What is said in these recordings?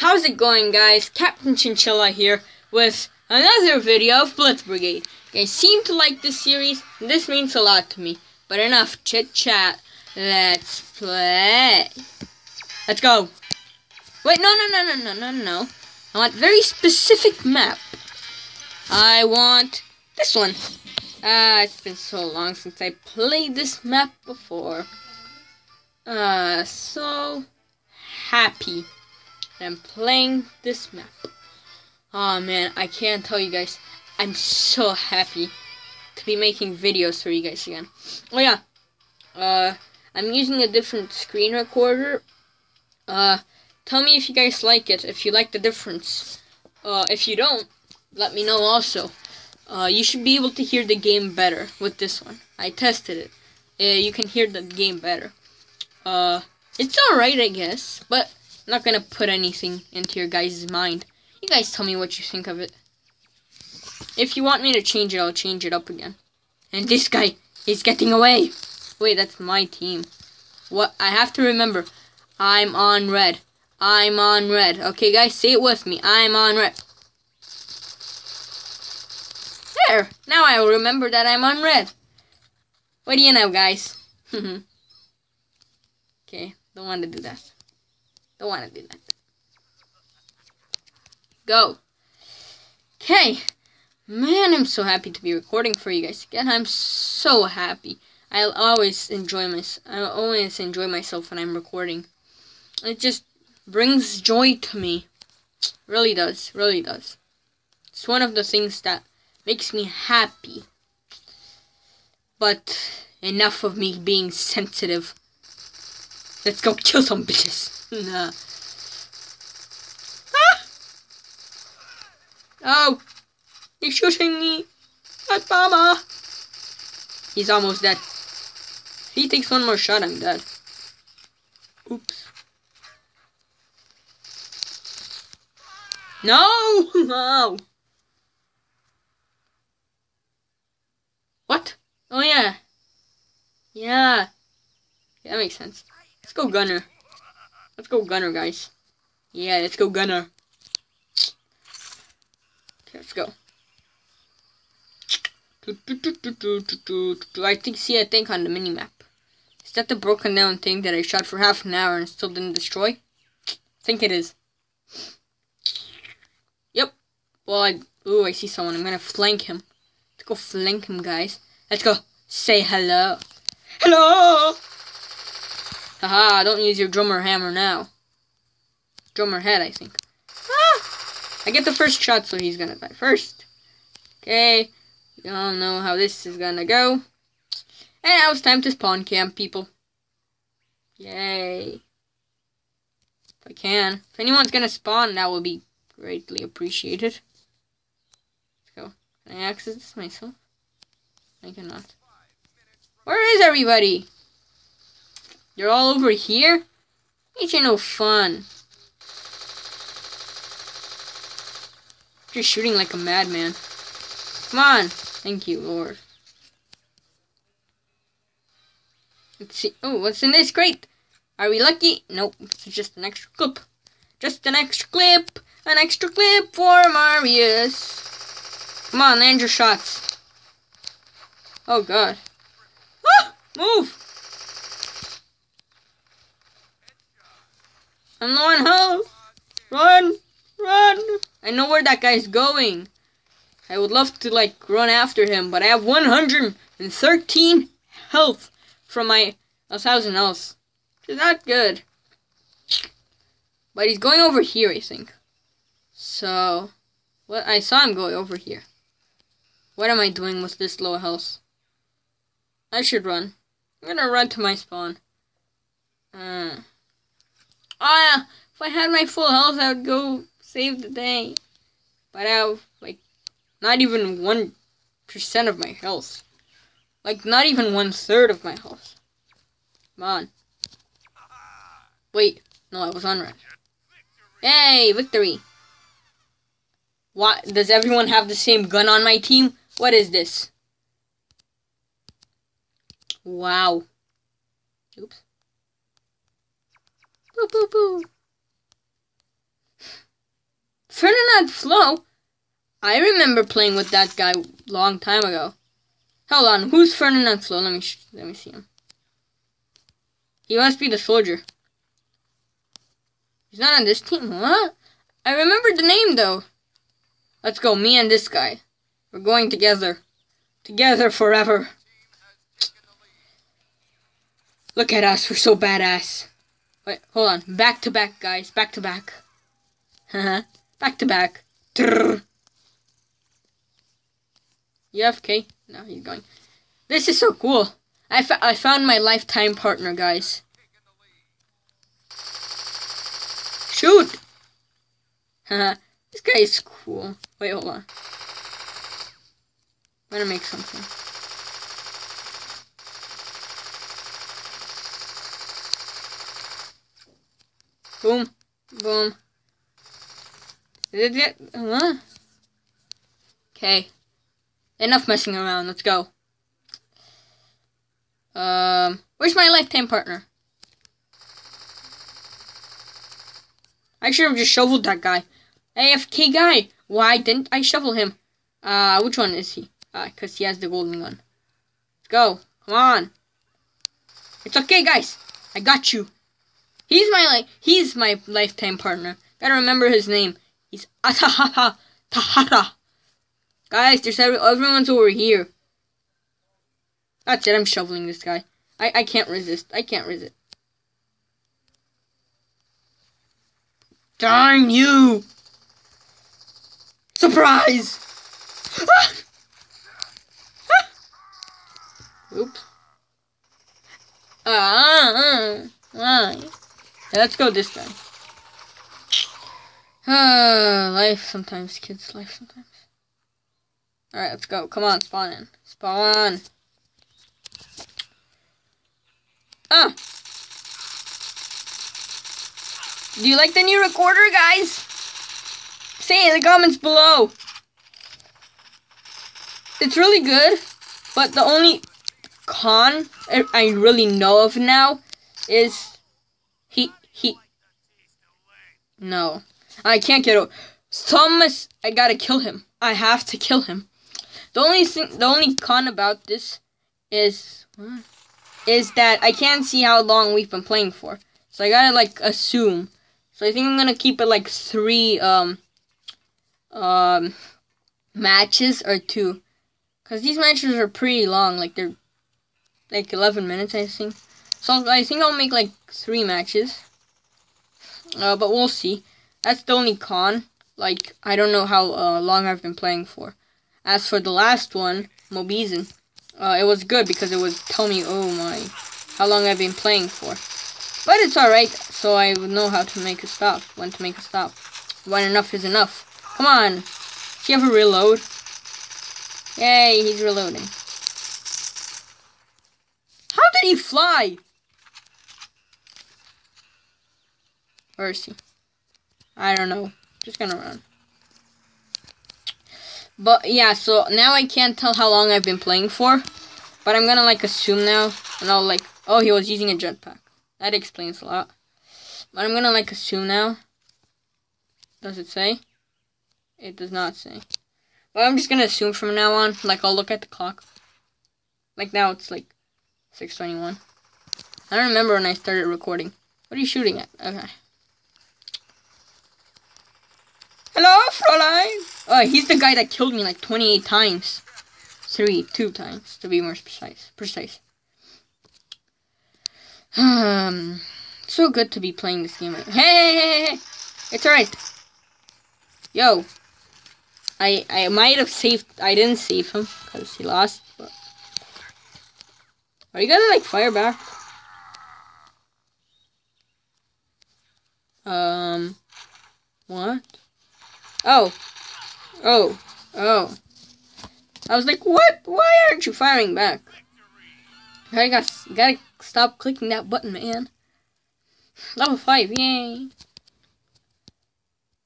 How's it going, guys? Captain Chinchilla here with another video of Blitz Brigade. You seem to like this series, and this means a lot to me. But enough chit chat. Let's play. Let's go. Wait, no, no, no, no, no, no, no. I want very specific map. I want this one. Ah, uh, it's been so long since I played this map before. Uh, so happy I'm playing this map. Oh man, I can't tell you guys. I'm so happy to be making videos for you guys again. Oh yeah, uh, I'm using a different screen recorder. Uh, tell me if you guys like it, if you like the difference. Uh, if you don't, let me know also. Uh, you should be able to hear the game better with this one. I tested it. Uh, you can hear the game better. Uh, it's alright, I guess, but I'm not gonna put anything into your guys' mind. You guys tell me what you think of it. If you want me to change it, I'll change it up again. And this guy is getting away. Wait, that's my team. What? I have to remember. I'm on red. I'm on red. Okay, guys, say it with me. I'm on red. There! Now I'll remember that I'm on red. What do you know, guys? okay, don't want to do that. Don't want to do that. Go. Okay. Man, I'm so happy to be recording for you guys again. I'm so happy. I always enjoy my I always enjoy myself when I'm recording. It just brings joy to me. Really does. Really does. It's one of the things that makes me happy. But enough of me being sensitive. Let's go kill some bitches. nah. Ah! Oh! He's shooting me! That's Mama! He's almost dead. If he takes one more shot, I'm dead. Oops. No! No! What? Oh yeah. Yeah. yeah. That makes sense. Let's go Gunner. Let's go Gunner, guys. Yeah, let's go Gunner. Okay, let's go. I think see a thing on the minimap. Is that the broken down thing that I shot for half an hour and still didn't destroy? I think it is. Yep. Well, I ooh, I see someone. I'm gonna flank him. Let's go flank him, guys. Let's go. Say hello. Hello! Haha, don't use your drummer hammer now. Drummer head, I think. Ah! I get the first shot, so he's gonna die first. Okay. You all know how this is gonna go. And now it's time to spawn camp, people. Yay. If I can. If anyone's gonna spawn, that will be greatly appreciated. Let's go. Can I access this myself? I cannot. Where is everybody? You're all over here? Ain't you no fun? You're shooting like a madman. Come on. Thank you, Lord. Let's see. Oh, what's in this crate? Are we lucky? Nope. It's just an extra clip. Just an extra clip. An extra clip for Marius. Come on, land your shots. Oh god. Ah! Move! I'm low on health. Run! Run! I know where that guy's going. I would love to like run after him, but I have 113 health from my 1000 health. Which is not good. But he's going over here, I think. So, what I saw him go over here. What am I doing with this low health? I should run. I'm gonna run to my spawn. Uh. Oh if I had my full health, I would go save the day. But I have, like, not even 1% of my health. Like, not even one third of my health. Come on. Wait, no, I was on red. Hey, victory! What? Does everyone have the same gun on my team? What is this? Wow. Oops. Boo boo boo. Ferdinand Flo? I remember playing with that guy long time ago. Hold on, who's Ferdinand Flo? Let me let me see him. He must be the soldier. He's not on this team. What? I remember the name though. Let's go, me and this guy. We're going together. Together forever. Look at us, we're so badass. Wait, hold on. Back to back, guys. Back to back. Back to back. Trrr. You AFK? No, he's going. This is so cool. I, I found my lifetime partner, guys. Shoot! Haha, this guy is cool. Wait, hold on. I'm gonna make something. Boom. Boom. Did it. Huh? Okay. Enough messing around. Let's go. Um, where's my lifetime partner? I should have just shoveled that guy. AFK guy. Why didn't I shovel him? Uh, which one is he? Uh, cause he has the golden gun. Let's go. Come on. It's okay, guys. I got you. He's my like he's my lifetime partner. Gotta remember his name. He's Atahaha Tahara. Guys, there's every, everyone's over here. That's it. I'm shoveling this guy. I I can't resist. I can't resist. Darn you! Surprise! Oops. Ah, uh, uh, let's go this time. Ah, life sometimes, kids. Life sometimes. Alright, let's go. Come on, spawn in. Spawn. Ah! Do you like the new recorder, guys? Say in the comments below. It's really good, but the only con I really know of now is he. No, I can't get over. Thomas, I gotta kill him. I have to kill him. The only thing, the only con about this is is that I can't see how long we've been playing for. So I gotta like assume. So I think I'm gonna keep it like three um um matches or two. Cause these matches are pretty long, like they're like 11 minutes, I think. So I think I'll make like three matches. Uh, but we'll see. That's the only con. Like, I don't know how uh, long I've been playing for. As for the last one, Mobizen, uh, it was good because it would tell me, oh my, how long I've been playing for. But it's alright, so I know how to make a stop, when to make a stop. When enough is enough. Come on, does he ever reload? Yay, he's reloading. How did he fly? Where is he? I don't know. Just gonna run. But yeah, so now I can't tell how long I've been playing for. But I'm gonna like assume now. And I'll like, oh, he was using a jetpack. That explains a lot. But I'm gonna like assume now. Does it say? It does not say. But I'm just gonna assume from now on. Like I'll look at the clock. Like now it's like 621. I don't remember when I started recording. What are you shooting at? Okay. Hello, Fräulein. Oh, he's the guy that killed me like 28 times. Three, two times, to be more precise. Precise. Um, so good to be playing this game. Hey, hey, hey, hey. It's alright. Yo. I, I might have saved, I didn't save him, because he lost, but. Are you gonna, like, fire back? Um, what? Oh. Oh. Oh. I was like, what? Why aren't you firing back? I got, gotta stop clicking that button, man. Level 5, yay.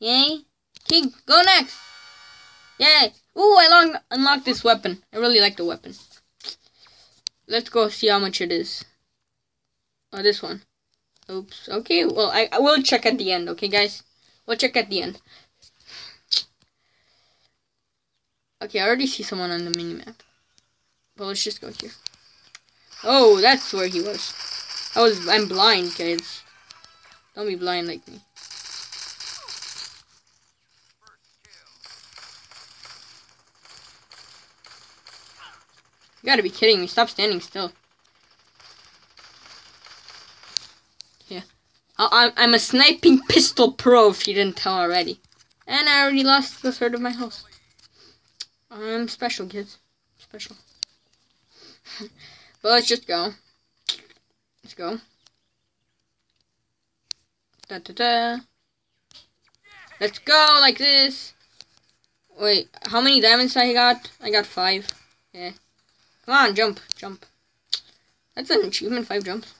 Yay. King, go next. Yay. Ooh, I long, unlocked this weapon. I really like the weapon. Let's go see how much it is. Oh, this one. Oops. Okay, well, I, I will check at the end, okay, guys? We'll check at the end. Okay, I already see someone on the minimap. But let's just go here. Oh, that's where he was. I was I'm blind, guys. Don't be blind like me. You gotta be kidding me. Stop standing still. Yeah. I I'm a sniping pistol pro if you didn't tell already. And I already lost the third of my health. I'm special, kids. Special. but let's just go. Let's go. Da da da. Let's go like this. Wait, how many diamonds I got? I got five. Yeah. Come on, jump, jump. That's an achievement, five jumps.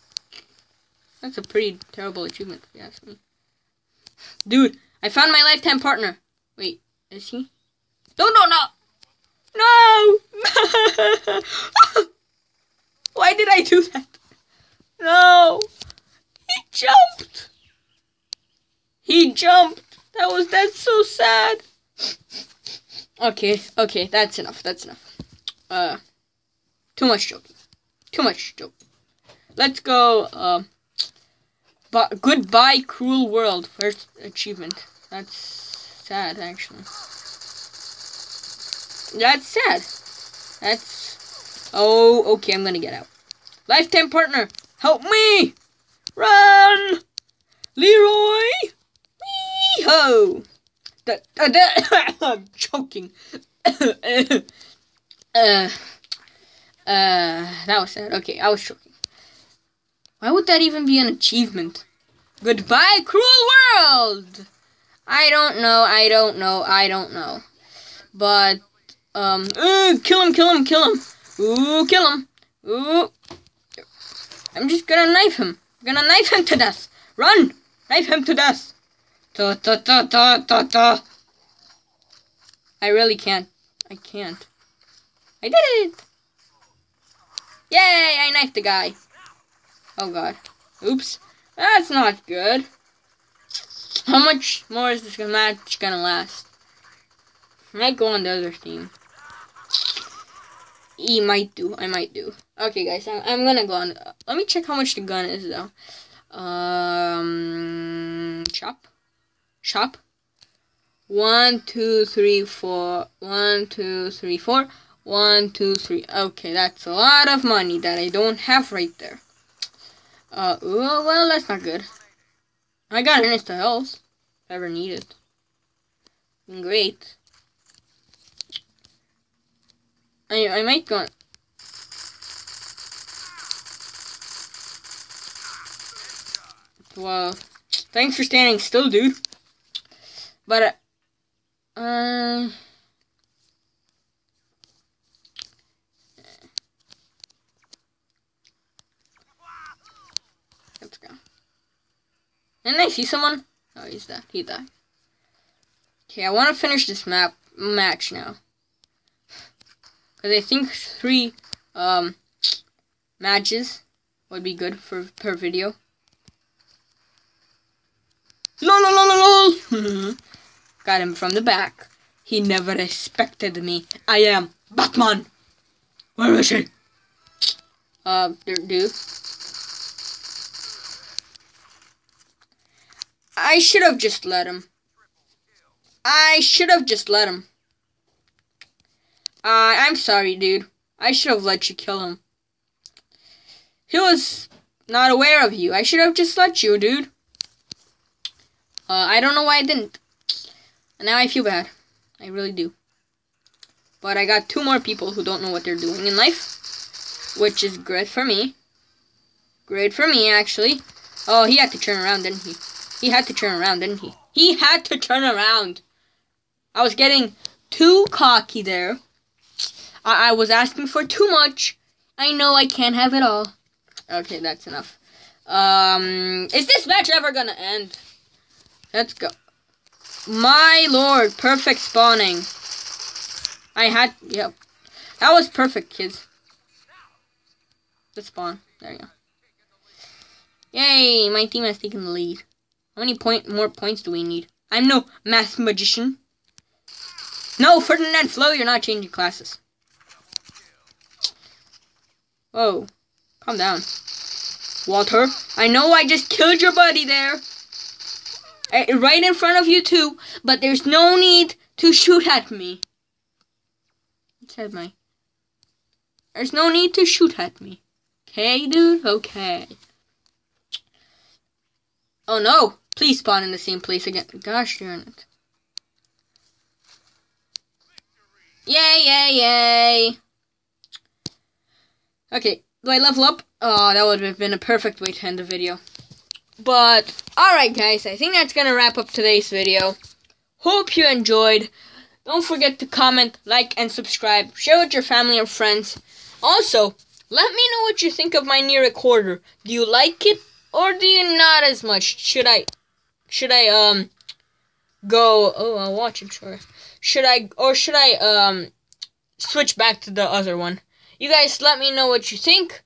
That's a pretty terrible achievement, if you ask me. Dude, I found my lifetime partner. Wait, is he? No, no, no! Why did I do that? No! He jumped! He jumped! That was, that's so sad. Okay, okay, that's enough, that's enough. Uh, too much joking. Too much joking. Let's go, uh, but goodbye, cruel world. First achievement. That's sad, actually. That's sad. That's. Oh, okay, I'm gonna get out. Lifetime partner, help me! Run! Leroy! Wee ho! Da, da, da. I'm choking. uh, uh, that was sad. Okay, I was choking. Why would that even be an achievement? Goodbye, cruel world! I don't know, I don't know, I don't know. But, um, ooh, kill him, kill him, kill him. Ooh, kill him. Ooh. I'm just gonna knife him. I'm gonna knife him to death. Run! Knife him to death. Ta ta ta ta ta ta. I really can't. I can't. I did it! Yay! I knifed the guy. Oh god. Oops. That's not good. How much more is this match gonna last? I might go on the other team. E might do. I might do. Okay, guys. I'm, I'm gonna go on. Let me check how much the gun is, though. Um, shop. Shop. One, two, three, four. One, two, three, four. One, two, three. Okay, that's a lot of money that I don't have right there. Uh, well, well, that's not good. I got an insta health. If ever needed. Great. I I might go. Well, thanks for standing still, dude. But, uh, um. Let's go. Didn't I see someone? Oh, he's dead. He died. Okay, I want to finish this map match now. Because I think three um, matches would be good for per video. Lol. Got him from the back. He never respected me. I am Batman. Where is he? Uh, dude. I should have just let him. I should have just let him. Uh, I'm sorry, dude. I should have let you kill him. He was not aware of you. I should have just let you, dude. Uh, I don't know why I didn't. Now I feel bad. I really do. But I got two more people who don't know what they're doing in life. Which is great for me. Great for me, actually. Oh, he had to turn around, didn't he? He had to turn around, didn't he? He had to turn around. I was getting too cocky there. I, I was asking for too much. I know I can't have it all. Okay, that's enough. Um, is this match ever gonna end? Let's go. My lord, perfect spawning. I had, yep. That was perfect, kids. Let's spawn. There you go. Yay, my team has taken the lead. How many point more points do we need? I'm no math magician. No, Ferdinand Flo, you're not changing classes. Whoa. Calm down. Walter, I know I just killed your buddy there. Eh, right in front of you too, but there's no need to shoot at me. Said my. There's no need to shoot at me. Okay, dude? Okay. Oh no! Please spawn in the same place again. Gosh darn it. Yay, yay, yay! Okay, do I level up? Oh, that would have been a perfect way to end the video. But, alright guys, I think that's gonna wrap up today's video. Hope you enjoyed. Don't forget to comment, like, and subscribe. Share with your family and friends. Also, let me know what you think of my new recorder. Do you like it or do you not as much? Should I should I um go oh I'll watch it sure. Should I or should I um switch back to the other one? You guys let me know what you think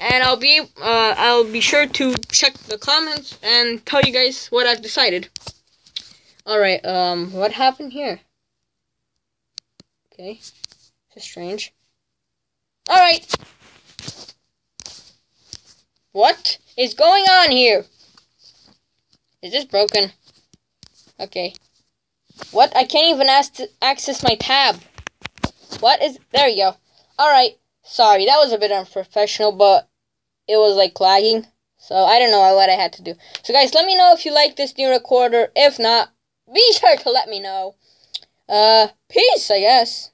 and I'll be uh I'll be sure to check the comments and tell you guys what I've decided. Alright, um what happened here? Okay. This is strange. Alright. What is going on here? Is this broken? Okay. What? I can't even ask access my tab. What is... There you go. Alright. Sorry, that was a bit unprofessional, but it was like lagging. So I don't know what I had to do. So guys, let me know if you like this new recorder. If not, be sure to let me know. Uh, peace, I guess.